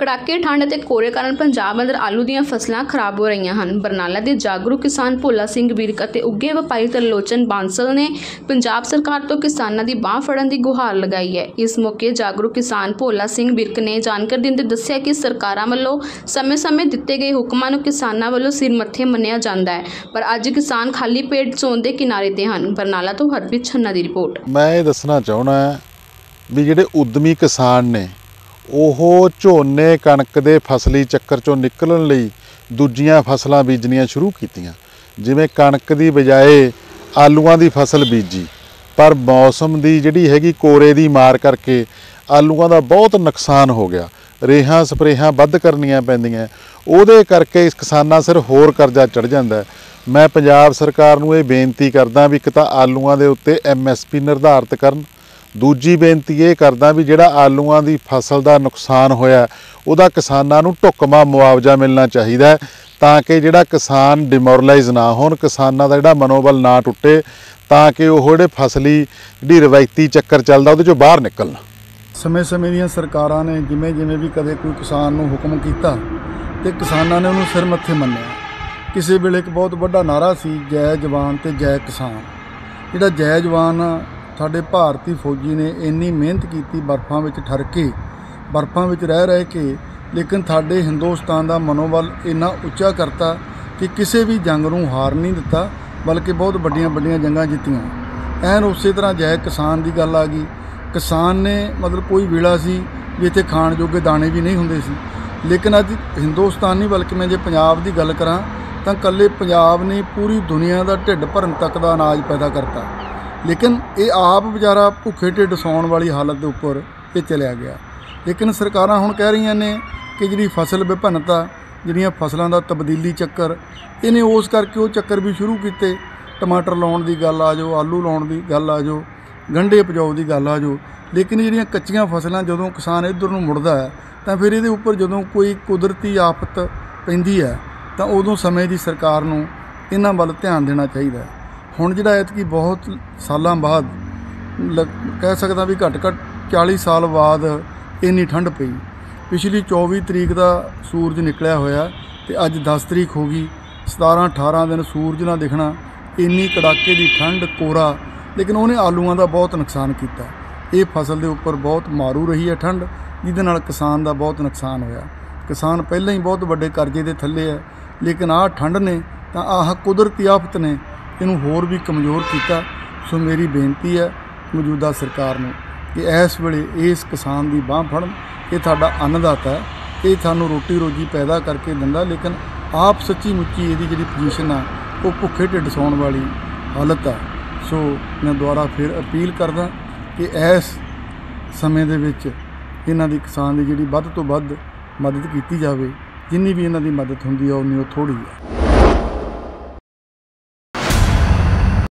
ਕੜਾਕੇ ਠੰਡ ਅਤੇ ਕੋਰੇ ਕਾਰਨ ਪੰਜਾਬ ਅੰਦਰ ਆਲੂ ਦੀਆਂ ਫਸਲਾਂ ਖਰਾਬ ਹੋ ਰਹੀਆਂ ਹਨ। ਬਰਨਾਲਾ ਦੇ ਜਾਗਰੂਕ ਕਿਸਾਨ ਭੋਲਾ ਸਿੰਘ ਵਿਰਕ ਅਤੇ ਉੱਗੇ ਵਪਾਰੀ ਤਰਲੋਚਨ ਬਾਂਸਲ ਨੇ ਪੰਜਾਬ ਸਰਕਾਰ ਤੋਂ ਕਿਸਾਨਾਂ ਦੀ ਬਾਹ ਫੜਨ ਦੀ ਗੁਹਾਰ ਲਗਾਈ ਹੈ। ਇਸ ਮੌਕੇ ਜਾਗਰੂਕ ਕਿਸਾਨ ਭੋਲਾ ਸਿੰਘ ਵਿਰਕ ਨੇ ਜਾਣਕਾਰੀ ਦਿੰਦੇ ਦੱਸਿਆ ਕਿ ਸਰਕਾਰਾਂ ਵੱਲੋਂ ਸਮੇਂ-ਸਮੇਂ ਦਿੱਤੇ ਗਏ ਹੁਕਮਾਂ ਨੂੰ ਕਿਸਾਨਾਂ ਵੱਲੋਂ ਸਿਰ ਮੱਥੇ ਮੰਨਿਆ ਜਾਂਦਾ ਹੈ, ਪਰ ਅੱਜ ਕਿਸਾਨ ਖਾਲੀ ਪੇਟ ਸੌਣ ਦੇ ਕਿਨਾਰੇ ਤੇ ਹਨ। ਬਰਨਾਲਾ ਤੋਂ ਹਰਪ੍ਰੀਤ ਛੰਨਾ ਦੀ ਰਿਪੋਰਟ। ਮੈਂ ਇਹ ਦੱਸਣਾ ਚਾਹਣਾ ਵੀ ਜਿਹੜੇ ਉਦਮੀ ਕਿਸਾਨ ਨੇ ਉਹ ਝੋਨੇ ਕਣਕ ਦੇ ਫਸਲੀ ਚੱਕਰ ਚੋਂ ਨਿਕਲਣ ਲਈ ਦੂਜੀਆਂ ਫਸਲਾਂ ਬੀਜਣੀਆਂ ਸ਼ੁਰੂ ਕੀਤੀਆਂ। ਜਿਵੇਂ ਕਣਕ ਦੀ ਬਜਾਏ ਆਲੂਆਂ ਦੀ ਫਸਲ ਬੀਜੀ। ਪਰ ਮੌਸਮ ਦੀ ਜਿਹੜੀ ਹੈਗੀ ਕੋਰੇ ਦੀ ਮਾਰ ਕਰਕੇ ਆਲੂਆਂ ਦਾ ਬਹੁਤ ਨੁਕਸਾਨ ਹੋ ਗਿਆ। ਰੇਹਾਂ ਸਪਰੇਹਾਂ ਵੱਧ ਕਰਨੀਆਂ ਪੈਂਦੀਆਂ। ਉਹਦੇ ਕਰਕੇ ਇਸ ਕਿਸਾਨਾਂ ਸਿਰ ਹੋਰ ਕਰਜ਼ਾ ਚੜ ਜਾਂਦਾ ਮੈਂ ਪੰਜਾਬ ਸਰਕਾਰ ਨੂੰ ਇਹ ਬੇਨਤੀ ਕਰਦਾ ਵੀ ਇੱਕ ਤਾਂ ਆਲੂਆਂ ਦੇ ਉੱਤੇ ਐਮਐਸਪੀ ਨਿਰਧਾਰਤ ਕਰਨ। ਦੂਜੀ ਬੇਨਤੀ ਇਹ ਕਰਦਾ ਵੀ ਜਿਹੜਾ ਆਲੂਆਂ ਦੀ ਫਸਲ ਦਾ ਨੁਕਸਾਨ ਹੋਇਆ, ਉਹਦਾ ਕਿਸਾਨਾਂ ਨੂੰ ਢੁਕਮਾ ਮੁਆਵਜ਼ਾ ਮਿਲਣਾ ਚਾਹੀਦਾ ਤਾਂ ਕਿ ਜਿਹੜਾ ਕਿਸਾਨ ਡਿਮੋਰਲਾਈਜ਼ ਨਾ ਹੋਣ, ਕਿਸਾਨਾਂ ਦਾ ਜਿਹੜਾ ਮਨੋਬਲ ਨਾ ਟੁੱਟੇ, ਤਾਂ ਕਿ ਉਹ ਜਿਹੜੇ ਫਸਲੀ ਜਿਹੜੀ ਰਵਾਇਤੀ ਚੱਕਰ ਚੱਲਦਾ, ਉਹਦੇ ਚੋਂ ਬਾਹਰ ਨਿਕਲਣ। ਸਮੇਂ-ਸਮੇਂ ਦੀਆਂ ਸਰਕਾਰਾਂ ਨੇ ਜਿਵੇਂ ਜਿਵੇਂ ਵੀ ਕਦੇ ਕੋਈ ਕਿਸਾਨ ਨੂੰ ਹੁਕਮ ਕੀਤਾ ਤੇ ਕਿਸਾਨਾਂ ਨੇ ਉਹਨੂੰ ਸਿਰ ਮੱਥੇ ਮੰਨਿਆ। ਕਿਸੇ ਵੇਲੇ ਇੱਕ ਬਹੁਤ ਵੱਡਾ ਨਾਰਾ ਸੀ, ਜੈ ਜਵਾਨ ਤੇ ਜੈ ਕਿਸਾਨ। ਜਿਹੜਾ ਜੈ ਜਵਾਨ ਸਾਡੇ ਭਾਰਤੀ ਫੌਜੀ ਨੇ ਇੰਨੀ ਮਿਹਨਤ ਕੀਤੀ ਬਰਫਾਂ ਵਿੱਚ ਠਰ ਕੇ, ਬਰਫਾਂ ਵਿੱਚ ਰਹਿ ਰਹਿ ਕੇ, ਲੇਕਿਨ ਸਾਡੇ ਹਿੰਦੁਸਤਾਨ ਦਾ ਮਨੋਬਲ ਇੰਨਾ ਉੱਚਾ ਕਰਤਾ ਕਿ ਕਿਸੇ ਵੀ ਜੰਗ ਨੂੰ ਹਾਰ ਨਹੀਂ ਦਿੱਤਾ, ਬਲਕਿ ਬਹੁਤ ਵੱਡੀਆਂ ਵੱਡੀਆਂ ਜੰਗਾਂ ਜਿੱਤੀਆਂ। ਐਨ ਉਸੇ ਤਰ੍ਹਾਂ ਜੈ ਕਿਸਾਨ ਦੀ ਗੱਲ ਆ ਗਈ। ਕਿਸਾਨ ਨੇ ਮਤਲਬ ਕੋਈ ਵੇਲਾ ਸੀ ਜਿੱਥੇ ਖਾਣ ਜੋਗੇ ਦਾਣੇ ਵੀ ਨਹੀਂ ਹੁੰਦੇ ਸੀ। ਲੇਕਿਨ ਅੱਜ ਹਿੰਦੁਸਤਾਨ ਨਹੀਂ, ਬਲਕਿ ਮੈਂ ਜੇ ਪੰਜਾਬ ਦੀ ਗੱਲ ਕਰਾਂ, ਤਾਂ ਕੱਲੇ ਪੰਜਾਬ ਨੇ ਪੂਰੀ ਦੁਨੀਆ ਦਾ ਢਿੱਡ ਭਰਨ ਤੱਕ ਦਾ ਅਨਾਜ ਪੈਦਾ ਕਰਤਾ। ਲੇਕਿਨ ਇਹ ਆਪ ਵਿਚਾਰਾ ਭੁੱਖੇ ਢਿੱਡ ਸੌਣ ਵਾਲੀ ਹਾਲਤ ਦੇ ਉੱਪਰ ਇਹ ਚਲਿਆ ਗਿਆ। ਲੇਕਿਨ ਸਰਕਾਰਾਂ ਹੁਣ ਕਹਿ ਰਹੀਆਂ ਨੇ ਕਿ ਜਿਹੜੀ ਫਸਲ ਵਿਭਿੰਨਤਾ, ਜਿਹੜੀਆਂ ਫਸਲਾਂ ਦਾ ਤਬਦੀਲੀ ਚੱਕਰ, ਇਹਨੇ ਉਸ ਕਰਕੇ ਉਹ ਚੱਕਰ ਵੀ ਸ਼ੁਰੂ ਕੀਤੇ। ਟਮਾਟਰ ਲਾਉਣ ਦੀ ਗੱਲ ਆ ਜਾਓ, ਆਲੂ ਲਾਉਣ ਦੀ ਗੱਲ ਆ ਜਾਓ, ਗੰਢੇ ਉਪਜਾਊ ਦੀ ਗੱਲ ਆ ਜਾਓ। ਲੇਕਿਨ ਜਿਹੜੀਆਂ ਕੱਚੀਆਂ ਫਸਲਾਂ ਜਦੋਂ ਕਿਸਾਨ ਇੱਧਰ ਨੂੰ ਮੁੜਦਾ ਹੈ, ਤਾਂ ਫਿਰ ਇਹਦੇ ਉੱਪਰ ਜਦੋਂ ਕੋਈ ਕੁਦਰਤੀ ਆਫਤ ਪੈਂਦੀ ਹੈ, ਤਾਂ ਉਦੋਂ ਸਮੇਂ ਦੀ ਸਰਕਾਰ ਨੂੰ ਇਹਨਾਂ ਵੱਲ ਧਿਆਨ ਦੇਣਾ ਚਾਹੀਦਾ ਹੈ। ਹੁਣ ਜਿਹੜਾ ਐਤਕੀ ਬਹੁਤ ਸਾਲਾਂ ਬਾਅਦ ਲ- ਕਹਿ ਸਕਦਾ ਵੀ ਘੱਟ ਘੱਟ 40 ਸਾਲ ਬਾਅਦ ਇੰਨੀ ਠੰਡ ਪਈ। ਪਿਛਲੀ 24 ਤਰੀਕ ਦਾ ਸੂਰਜ ਨਿਕਲਿਆ ਹੋਇਆ ਤੇ ਅੱਜ 10 ਤਰੀਕ ਹੋ ਗਈ 17 18 ਦਿਨ ਸੂਰਜ ਨਾ ਦਿਖਣਾ, ਇੰਨੀ ਕੜਾਕੇ ਦੀ ਠੰਡ ਕੋਰਾ ਲੇਕਿਨ ਉਹਨੇ ਆਲੂਆਂ ਦਾ ਬਹੁਤ ਨੁਕਸਾਨ ਕੀਤਾ। ਇਹ ਫਸਲ ਦੇ ਉੱਪਰ ਬਹੁਤ ਮਾਰੂ ਰਹੀ ਹੈ ਠੰਡ ਜਿਹਦੇ ਨਾਲ ਕਿਸਾਨ ਦਾ ਬਹੁਤ ਨੁਕਸਾਨ ਹੋਇਆ। ਕਿਸਾਨ ਪਹਿਲਾਂ ਹੀ ਬਹੁਤ ਵੱਡੇ ਕਰਜ਼ੇ ਦੇ ਥੱਲੇ ਹੈ, ਲੇਕਿਨ ਆਹ ਠੰਡ ਨੇ ਤਾਂ ਆਹ ਕੁਦਰਤੀ ਆਫਤ ਨੇ ਇਹਨੂੰ ਹੋਰ ਵੀ ਕਮਜ਼ੋਰ ਕੀਤਾ। ਸੋ ਮੇਰੀ ਬੇਨਤੀ ਹੈ ਮੌਜੂਦਾ ਸਰਕਾਰ ਨੂੰ ਕਿ ਇਸ ਵੇਲੇ ਇਸ ਕਿਸਾਨ ਦੀ ਬਾਹ ਫੜਨ। ਇਹ ਤੁਹਾਡਾ ਅੰਨਦਾਤਾ ਹੈ। ਇਹ ਤੁਹਾਨੂੰ ਰੋਟੀ ਰੋਜੀ ਪੈਦਾ ਕਰਕੇ ਦਿੰਦਾ, ਲੇਕਿਨ ਆਪ ਸੱਚੀ ਮੁੱਚੀ ਇਹਦੀ ਜਿਹੜੀ ਪੋਜੀਸ਼ਨ ਆ, ਉਹ ਭੁੱਖੇ ਢਿੱਡ ਸੌਣ ਵਾਲੀ ਹਾਲਤ ਆ। ਸੋ ਮੈਂ ਦੁਬਾਰਾ ਫਿਰ ਅਪੀਲ ਕਰਦਾ ਕਿ ਇਸ ਸਮੇਂ ਦੇ ਵਿੱਚ ਇਹਨਾਂ ਦੀ ਕਿਸਾਨ ਦੀ ਜਿਹੜੀ ਵੱਧ ਤੋਂ ਵੱਧ ਮਦਦ ਕੀਤੀ ਜਾਵੇ। ਜਿੰਨੀ ਵੀ ਇਹਨਾਂ ਦੀ ਮਦਦ ਹੁੰਦੀ ਆ, ਉਨੀ ਉਹ ਥੋੜੀ ਆ।